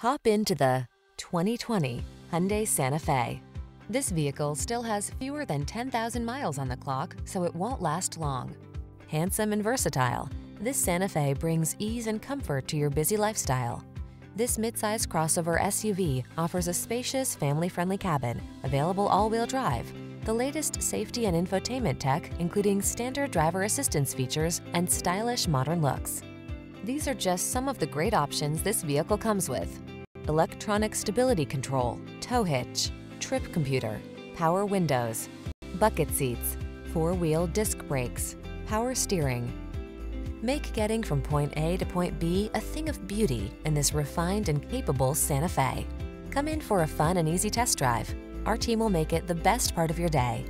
Hop into the 2020 Hyundai Santa Fe. This vehicle still has fewer than 10,000 miles on the clock, so it won't last long. Handsome and versatile, this Santa Fe brings ease and comfort to your busy lifestyle. This midsize crossover SUV offers a spacious, family-friendly cabin, available all-wheel drive, the latest safety and infotainment tech, including standard driver assistance features and stylish modern looks. These are just some of the great options this vehicle comes with. Electronic stability control, tow hitch, trip computer, power windows, bucket seats, four-wheel disc brakes, power steering. Make getting from point A to point B a thing of beauty in this refined and capable Santa Fe. Come in for a fun and easy test drive. Our team will make it the best part of your day.